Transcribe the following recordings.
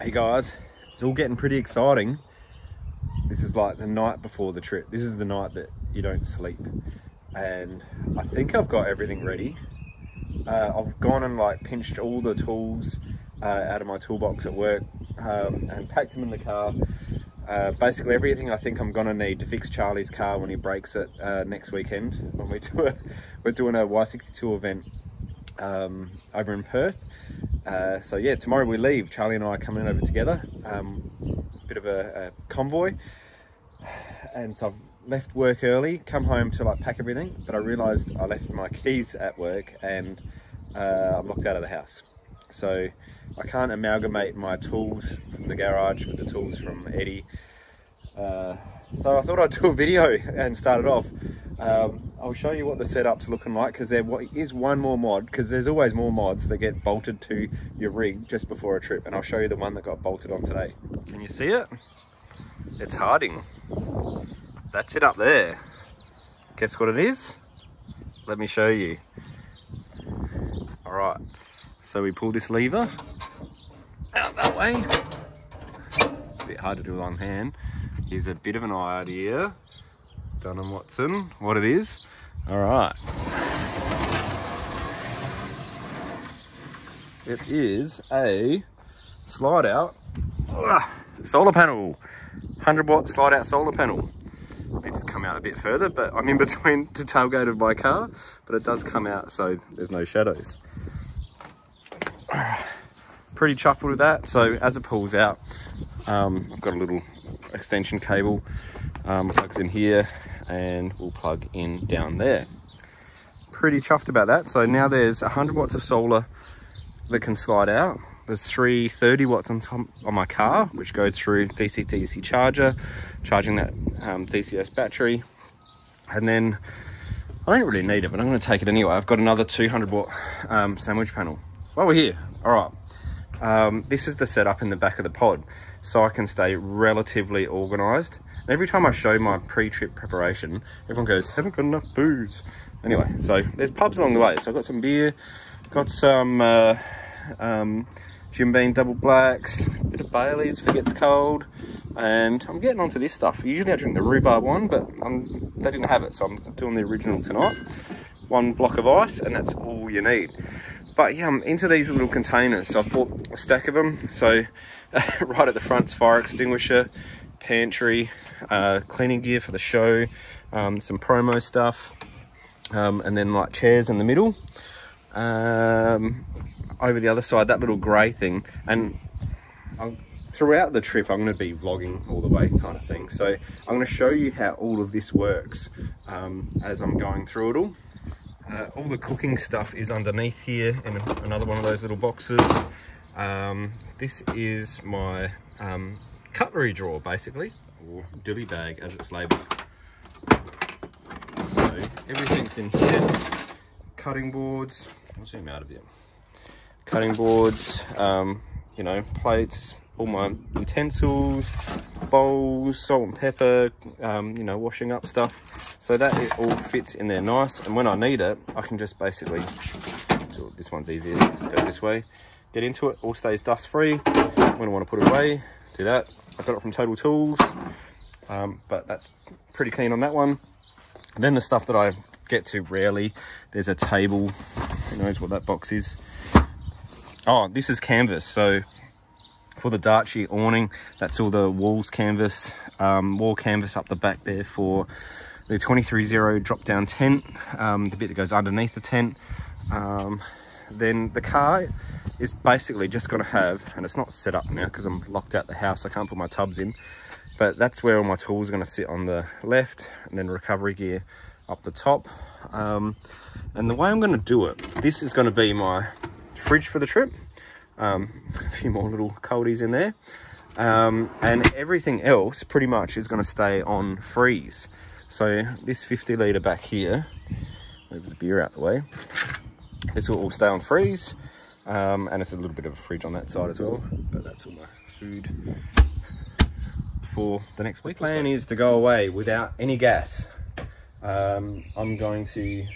Hey guys, it's all getting pretty exciting. This is like the night before the trip. This is the night that you don't sleep. And I think I've got everything ready. Uh, I've gone and like pinched all the tools uh, out of my toolbox at work um, and packed them in the car. Uh, basically everything I think I'm gonna need to fix Charlie's car when he breaks it uh, next weekend when we do a, we're doing a Y62 event um, over in Perth. Uh, so yeah, tomorrow we leave. Charlie and I are coming over together. Um, bit of a, a, convoy. And so I've left work early, come home to like pack everything, but I realised I left my keys at work and uh, I'm locked out of the house. So I can't amalgamate my tools from the garage with the tools from Eddie. Uh, so I thought I'd do a video and start it off. Um, I'll show you what the setup's looking like because there is one more mod because there's always more mods that get bolted to your rig just before a trip and I'll show you the one that got bolted on today. Can you see it? It's Harding. That's it up there. Guess what it is? Let me show you. All right, so we pull this lever out that way. A bit hard to do with one hand. Here's a bit of an idea. Dunham Watson, what it is. All right. It is a slide out solar panel. 100 watt slide out solar panel. Needs to come out a bit further, but I'm in between the tailgate of my car, but it does come out so there's no shadows. Pretty chuffed with that. So as it pulls out, um, I've got a little extension cable, um, plugs in here and we'll plug in down there. Pretty chuffed about that. So now there's 100 watts of solar that can slide out. There's 330 watts on, top, on my car, which goes through DC-DC charger, charging that um, DCS battery. And then I don't really need it, but I'm going to take it anyway. I've got another 200 watt um, sandwich panel. While we're here, all right. Um, this is the setup in the back of the pod, so I can stay relatively organized. And every time I show my pre-trip preparation, everyone goes, haven't got enough booze. Anyway, so there's pubs along the way. So I've got some beer, got some uh, um, Jim Beam double blacks, a bit of Bailey's if it gets cold, and I'm getting onto this stuff. Usually I drink the rhubarb one, but I'm, they didn't have it, so I'm doing the original tonight. One block of ice, and that's all you need. But yeah, I'm into these little containers. So I bought a stack of them. So right at the front's fire extinguisher, pantry, uh, cleaning gear for the show, um, some promo stuff, um, and then like chairs in the middle. Um, over the other side, that little grey thing. And I'm, throughout the trip, I'm going to be vlogging all the way kind of thing. So I'm going to show you how all of this works um, as I'm going through it all. Uh, all the cooking stuff is underneath here in another one of those little boxes. Um, this is my um, cutlery drawer, basically, or dilly bag as it's labelled. So everything's in here. Cutting boards, I'll zoom out a bit. Cutting boards, um, you know, plates, all my utensils, bowls, salt and pepper, um, you know, washing up stuff. So that it all fits in there nice. And when I need it, I can just basically, this one's easier, just go this way, get into it, all stays dust free. When I want to put it away, do that. I got it from Total Tools, um, but that's pretty clean on that one. And then the stuff that I get to rarely, there's a table, who knows what that box is. Oh, this is canvas. So for the Darche awning. That's all the walls canvas, um, wall canvas up the back there for the 230 drop down tent, um, the bit that goes underneath the tent. Um, then the car is basically just going to have, and it's not set up now because I'm locked out the house, I can't put my tubs in, but that's where all my tools are going to sit on the left and then recovery gear up the top. Um, and the way I'm going to do it, this is going to be my fridge for the trip um, a few more little coldies in there. Um, and everything else pretty much is going to stay on freeze. So this 50 litre back here, move the beer out the way, this will all stay on freeze. Um, and it's a little bit of a fridge on that side as well, but that's all my food for the next week. The plan so. is to go away without any gas. Um, I'm going to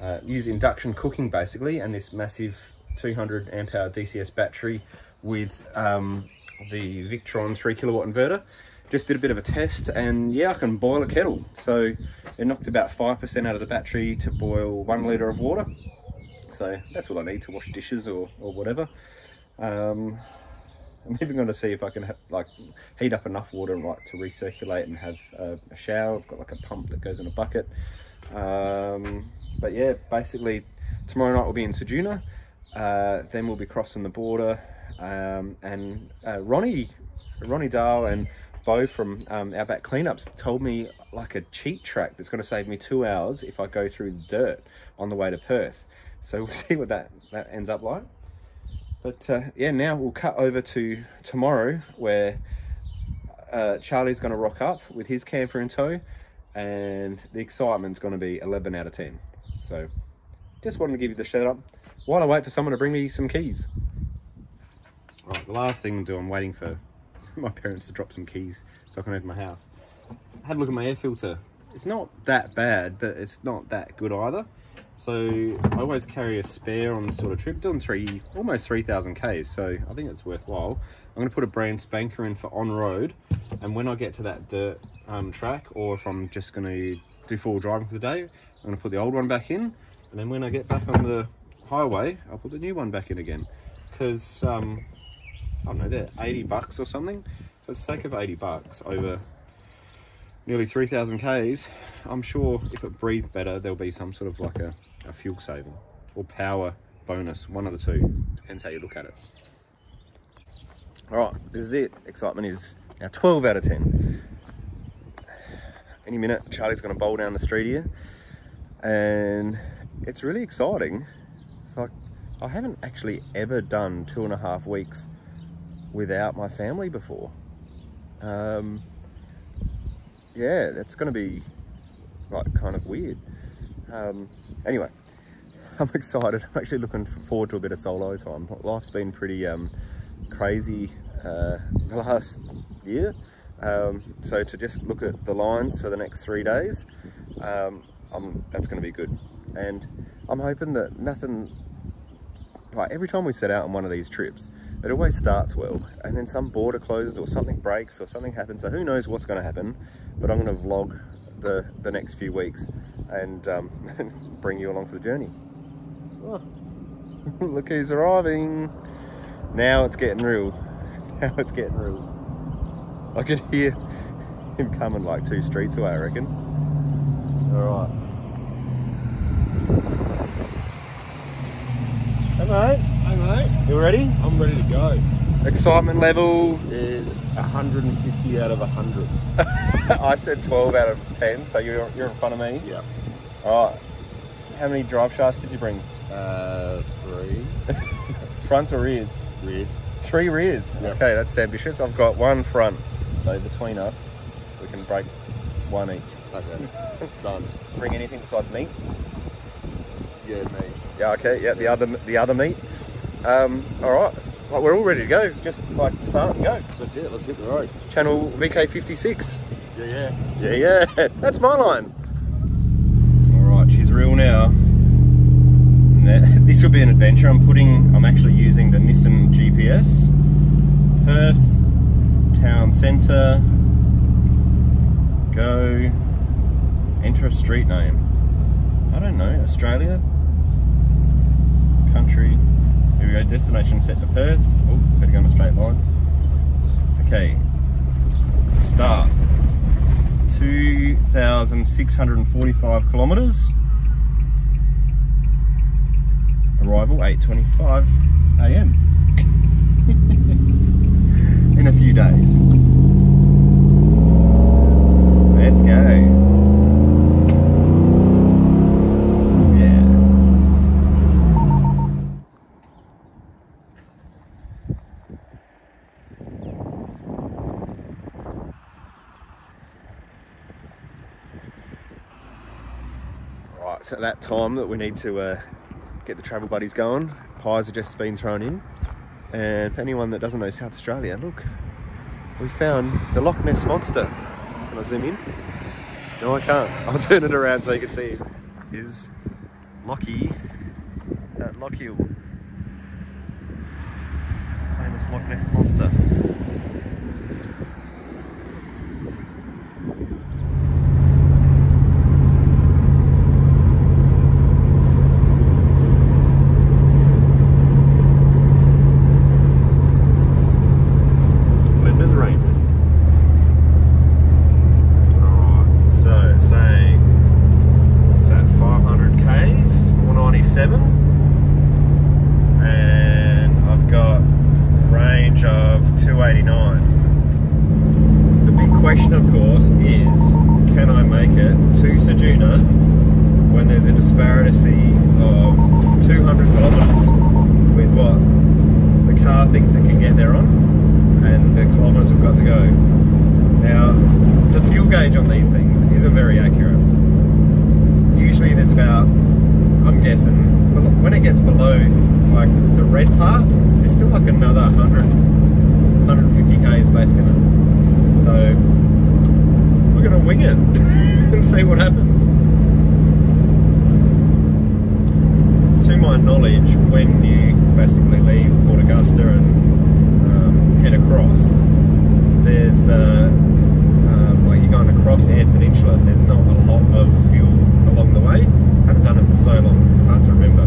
uh, use induction cooking basically, and this massive 200 amp hour DCS battery with um, the Victron 3 kilowatt inverter. Just did a bit of a test and yeah, I can boil a kettle. So it knocked about 5% out of the battery to boil one litre of water. So that's all I need to wash dishes or, or whatever. Um, I'm even going to see if I can like heat up enough water right to recirculate and have a, a shower. I've got like a pump that goes in a bucket. Um, but yeah, basically tomorrow night we'll be in Ceduna. Uh, then we'll be crossing the border. Um, and uh, Ronny, Ronny Dahl and Bo from um, Outback Cleanups told me like a cheat track that's going to save me two hours if I go through the dirt on the way to Perth. So we'll see what that, that ends up like. But uh, yeah, now we'll cut over to tomorrow where uh, Charlie's going to rock up with his camper in tow and the excitement's going to be 11 out of 10. So just wanted to give you the shout out while I wait for someone to bring me some keys. Right, the last thing to do, I'm waiting for my parents to drop some keys so I can open my house. I had a look at my air filter. It's not that bad, but it's not that good either. So I always carry a spare on this sort of trip, doing three, almost 3,000 Ks, so I think it's worthwhile. I'm gonna put a brand spanker in for on-road, and when I get to that dirt um, track, or if I'm just gonna do full driving for the day, I'm gonna put the old one back in, and then when I get back on the highway, I'll put the new one back in again. Because, um, I don't know, they're 80 bucks or something. For the sake of 80 bucks over nearly 3,000 Ks, I'm sure if it breathed better, there'll be some sort of like a, a fuel saving or power bonus, one of the two, depends how you look at it. All right, this is it. Excitement is now 12 out of 10. Any minute, Charlie's gonna bowl down the street here and it's really exciting. It's like, I haven't actually ever done two and a half weeks without my family before. Um, yeah, that's going to be like kind of weird. Um, anyway, I'm excited. I'm actually looking forward to a bit of solo time. Life's been pretty um, crazy uh, the last year. Um, so to just look at the lines for the next three days, um, that's going to be good. And I'm hoping that nothing, like every time we set out on one of these trips, it always starts well and then some border closes or something breaks or something happens so who knows what's going to happen but i'm going to vlog the the next few weeks and um, bring you along for the journey. Oh. look who's arriving. Now it's getting real. Now it's getting real. I could hear him coming like two streets away i reckon. All right Hey mate. You ready? I'm ready to go. Excitement level is 150 out of 100. I said 12 out of 10, so you're, you're in front of me? Yeah. All right. How many drive shafts did you bring? Uh, three. Fronts or rears? Rears. Three rears? Yep. Okay, that's ambitious. I've got one front, so between us, we can break one each. Okay. Done. Bring anything besides meat? Yeah, me. Yeah, okay, yeah, the other the other meat. Um, all right, we're all ready to go. Just like start and go. That's it. Let's hit the road. Channel VK56. Yeah, yeah. Yeah, yeah. That's my line. All right, she's real now. This will be an adventure. I'm putting, I'm actually using the Nissan GPS. Perth, town centre, go, enter a street name. I don't know, Australia, country. Here we go, destination set to Perth. Oh, better go on a straight line. Okay, start. 2,645 kilometres. Arrival 8.25 a.m. In a few days. Let's go. It's at that time that we need to uh, get the travel buddies going. Pies have just been thrown in. And for anyone that doesn't know South Australia, look, we found the Loch Ness Monster. Can I zoom in? No, I can't. I'll turn it around so you can see. Is Lockie at Lochiel. Ness, Loch Ness Monster. Flinders Ranges. Alright, so saying what's that, 500 Ks, 497. And I've got a range of 289. The big question, of course, is can I make it to Ceduna when there's a disparity of 200 kilometres with what the car thinks it can get there on and the kilometres we've got to go. Now, the fuel gauge on these things isn't very accurate. Usually there's about, I'm guessing, when it gets below like the red part, there's still like another 100, 150 k's left in it. So gonna wing it and see what happens. To my knowledge, when you basically leave Port Augusta and um, head across, there's uh, um, like you're going across Eyre Peninsula. There's not a lot of fuel along the way. haven't done it for so long; it's hard to remember.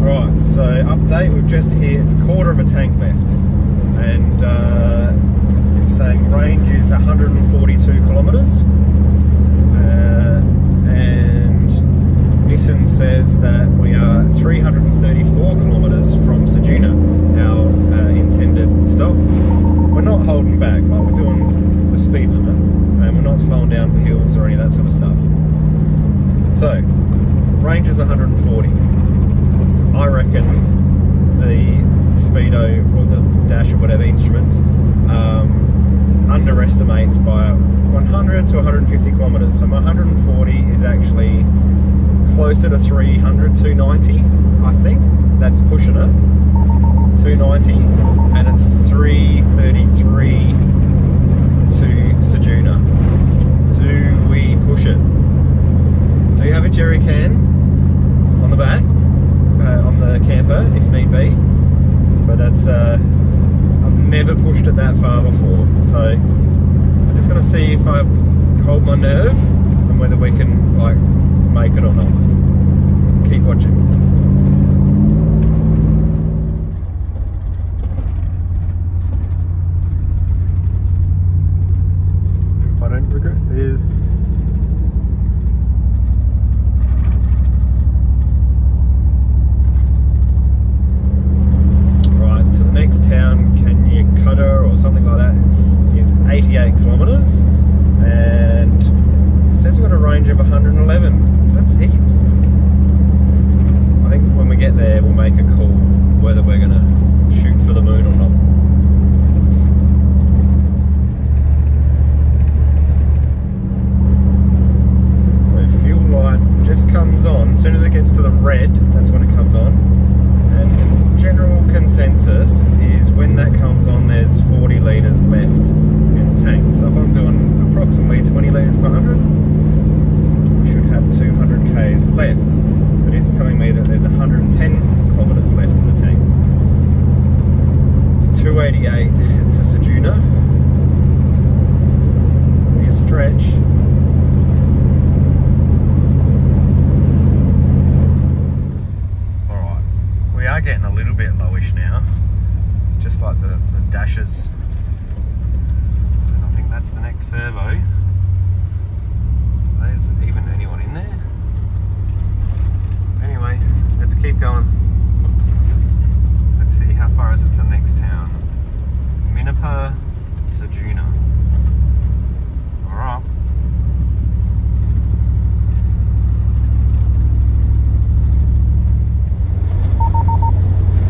Right, so update, we've just hit a quarter of a tank left and uh, it's saying range is 142 kilometres uh, and Nissan says that we are 334 kilometres from Ceduna, our uh, intended stop. We're not holding back, like we're doing the speed limit and we're slowing down for hills or any of that sort of stuff. So, range is 140. I reckon the speedo or the dash or whatever instruments um, underestimates by 100 to 150 kilometers. So my 140 is actually closer to 300, 290, I think. That's pushing it. 290, and it's 333 to Ceduna. Do we push it? Do you have a jerry can on the back? uh, on the camper if need be. But it's uh, I've never pushed it that far before, so I'm just gonna see if I hold my nerve and whether we can like make it or not. Keep watching. I don't regret this. right to the next town, Kyancutta or something like that, is 88 kilometres, and it says we've got a range of 111. That's heaps. I think when we get there, we'll make a call whether we're going to shoot for the moon or not. So fuel light just comes on. As soon as it gets to the red, that's when it comes on. And general consensus is when that comes on, there's 40 litres left in the tank. So if I'm doing approximately 20 litres per 100, I should have 200 k's left. But it's telling me that there's 110 kilometres left in the tank. It's 288 to Ceduna. Be a stretch. Alright, we are getting a little bit lowish now. It's just like the, the dashes. And I think that's the next servo. There's even anyone in there. Anyway, let's keep going. Let's see how far is it to the next town. Minnipa, Ceduna. Alright.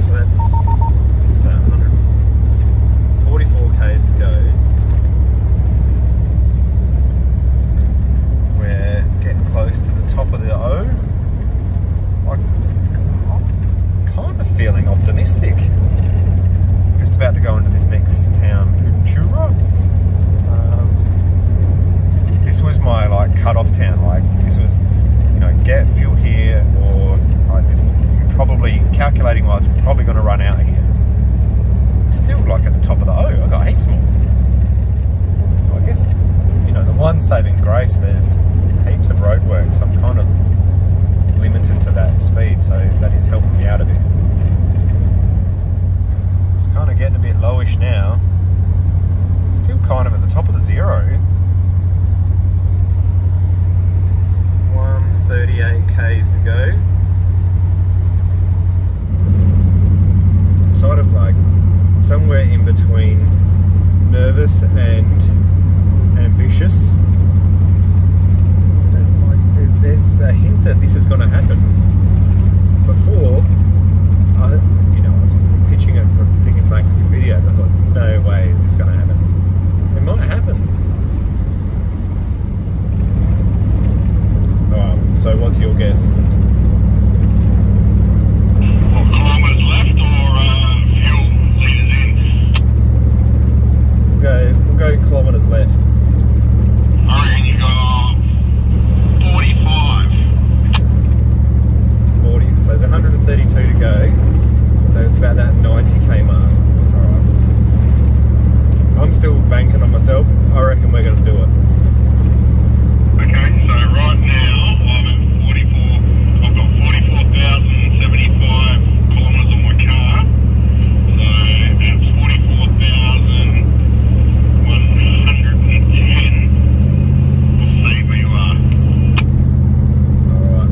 So that's what's that, 144 k's to go. We're getting close to the top of the O. Like, feeling optimistic. Just about to go into this next town, Poochera. Um, this was my like cut-off town. Like this was, you know, get fuel here or like this, you're probably calculating wise, we're probably going to run out here. Still like at the top of the O. I got heaps more. I guess you know the one saving grace. There's heaps of roadworks. I'm kind of limited to that speed, so that is helping me out a bit. It's kind of getting a bit lowish now. Still kind of at the top of the zero. 138 k's to go. Sort of like somewhere in between nervous and ambitious. But like, there- there's a hint that this is going to happen. Before, I, you know, I was pitching it from thinking back to the video, and I thought, no way is this going to happen. It might happen. Um, so, what's your guess? What kilometres left or uh, fuel litres in? We'll go, we'll go kilometres left. I reckon you got 45. 40, so there's 132 to go. So it's about that 90k mark. Alright. I'm still banking on myself. I reckon we're going to do it. Okay, so right now I'm at 44. I've got 44,075 kilometres on my car. So that's 44,110. We'll see where you are. Alright.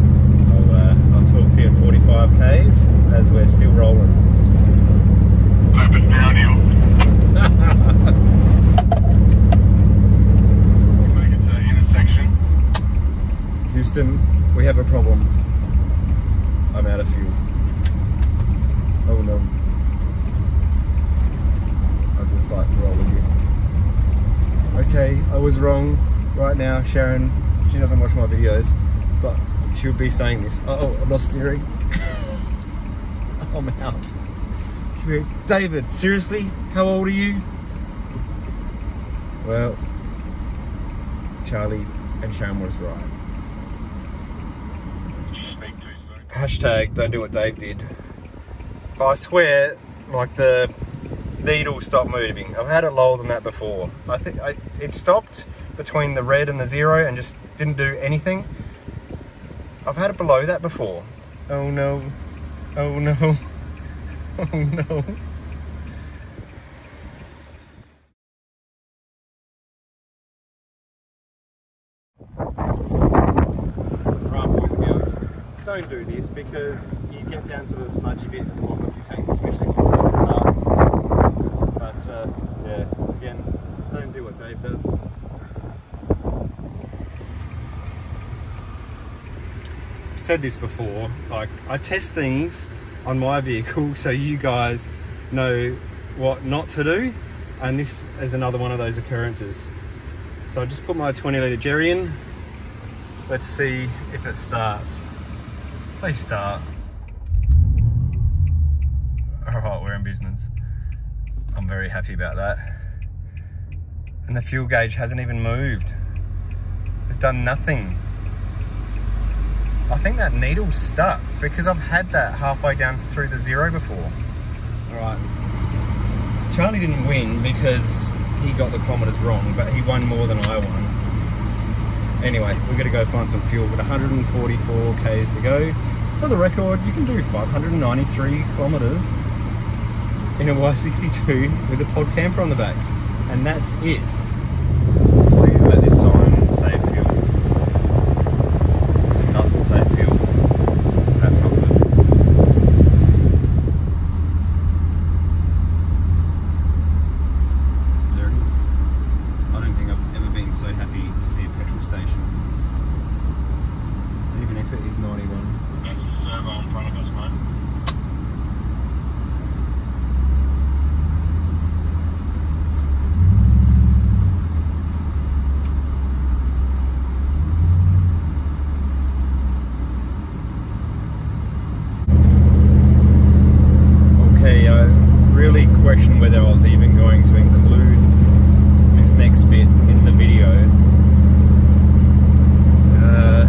I'll, uh, I'll talk to you in 45 k's as we're still rolling. Hope it's downhill. You make it to the intersection. Houston, we have a problem. I'm out of fuel. Oh no. I'm just like rolling it. Wrong. Right now, Sharon, she doesn't watch my videos, but she'll be saying this. Oh, I lost steering. I'm out. She'll be, David, seriously? How old are you? Well, Charlie and Sharon was right. Hashtag don't do what Dave did. I swear, like the needle stopped moving. I've had it lower than that before. I think I, it stopped between the red and the zero and just didn't do anything. I've had it below that before. Oh no. Oh no. Oh no. Right, boys and girls, don't do this because you get down to the sludgy bit at the bottom of your tank, especially if it's a car. But uh, yeah, again, don't do what Dave does. I've said this before, like I test things on my vehicle so you guys know what not to do, and this is another one of those occurrences. So I just put my 20 litre Jerry in, Let's see if it starts. Please start. All right, we're in business. Very happy about that. And the fuel gauge hasn't even moved. It's done nothing. I think that needle's stuck because I've had that halfway down through the zero before. All right. Charlie didn't win because he got the kilometres wrong, but he won more than I won. Anyway, we're gonna go find some fuel. Got 144 k's to go. For the record, you can do 593 kilometers in a Y62 with a pod camper on the back, and that's it. Please let this sign say fuel. It doesn't say fuel. That's not good. There it is. I don't think I've ever been so happy to see a petrol station. Even if it is 91. There's a servo in front of us, mate. question whether I was even going to include this next bit in the video. Uh,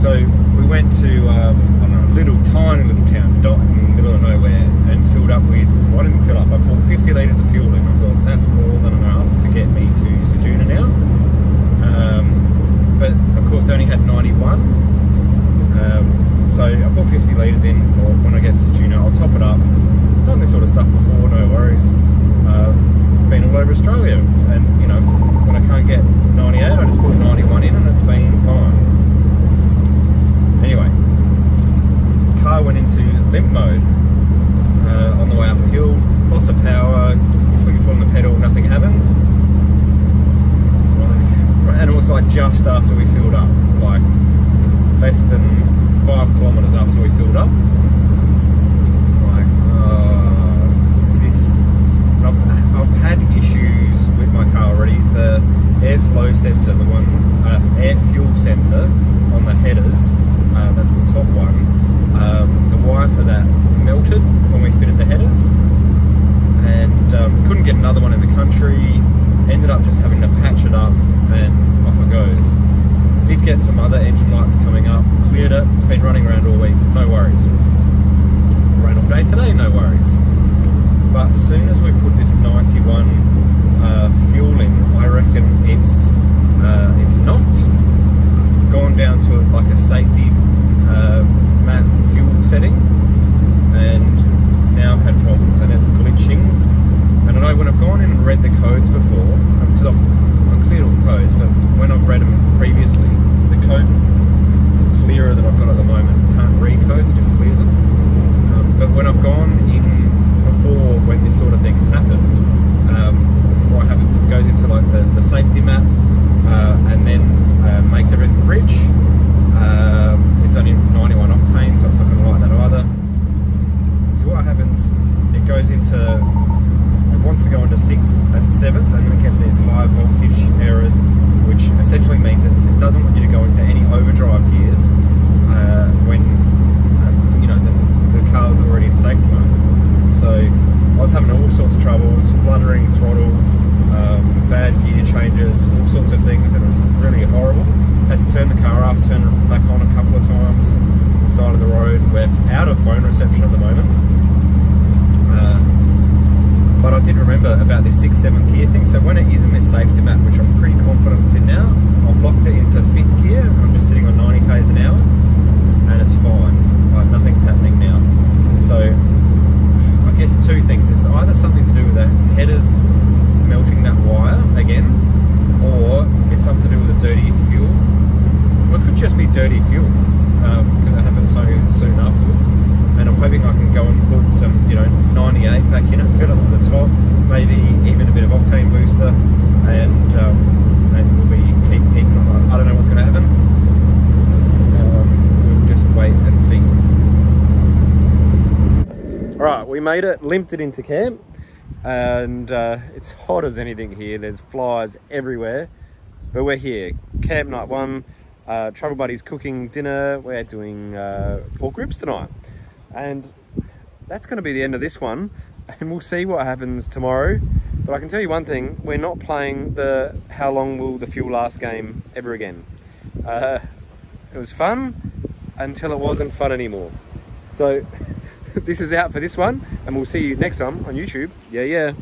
so we went to um, I don't know, a little tiny little town, dot in the middle of nowhere, and filled up with. Well, I didn't fill up. I poured 50 litres of fuel in. I thought that's more than enough to get me to Ceduna now. Um, but of course, they only had 91. Um, so I put 50 litres in. Thought when I get to Ceduna, I'll top it up. Done this sort of stuff before, no worries. Uh, been all over Australia, and you know when I can't get 98, I just put 91 in, and it's been fine. Anyway, car went into limp mode uh, on the way up a hill. Loss of power. Put your foot on the pedal, nothing happens. And it was like just after we filled up, like less than five kilometers after we filled up. Like, uh, is this? I've, I've had issues with my car already. The airflow sensor, the one uh, air fuel sensor on the headers, uh, that's the top one. Um, the wire for that melted when we fitted the headers, and um, couldn't get another one in the country. Ended up just having to patch it up, and off it goes. Did get some other engine lights coming up, cleared it, been running around all week, no worries. Ran all day today, no worries. But as soon as we put this 91 uh, fuel in, I reckon it's uh, it's knocked, gone down to like a safety uh, mat fuel setting, and now I've had problems and it's glitching. And I know when I've gone in and read the codes before, because I've, The codes, but when I've read them previously, the code clearer that I've got at the moment can't read codes, it just clears them. Um, but when I've gone in before when this sort of things happen, um, what happens is it goes into like the, the safety map uh, and then uh, makes everything rich. Uh, it's only 91 octane, so to light that either. So what happens, it goes into, it wants to go into 6th and 7th and it gets high voltage errors, which essentially means that it doesn't want you to go into any overdrive gears uh, when uh, you know the, the car's already in safety mode. So I was having all sorts of troubles, fluttering throttle, um, bad gear changes, all sorts of things, and it was really horrible. Had to turn the car off, turn it back on a couple of times. Side of the road, we're out of phone reception at the moment. I did remember about this 6-7 gear thing. So when it is in this safety map, which I'm pretty confident it's in now, I've locked it into fifth gear. I'm just sitting on 90 k's an hour, and it's fine. Like nothing's happening now. So I guess two things. It's either something to do with the headers melting that wire again, or it's something to do with the dirty fuel. Well, it could just be dirty fuel um, because it happened so soon afterwards. And I'm hoping I can go and put some, you know, 98 back in it, fill it to the top, maybe even a bit of octane booster, and um, and we'll be keep keeping on. I don't know what's going to happen. Um, we'll just wait and see. All right, we made it, limped it into camp, and uh, it's hot as anything here. There's flies everywhere, but we're here. Camp night one. Uh, Travel Buddies cooking dinner. We're doing uh, pork ribs tonight, and that's going to be the end of this one. And we'll see what happens tomorrow. But I can tell you one thing: we're not playing the "How long will the fuel last" game ever again. Uh, it was fun until it wasn't fun anymore. So this is out for this one, and we'll see you next time on YouTube. Yeah, yeah.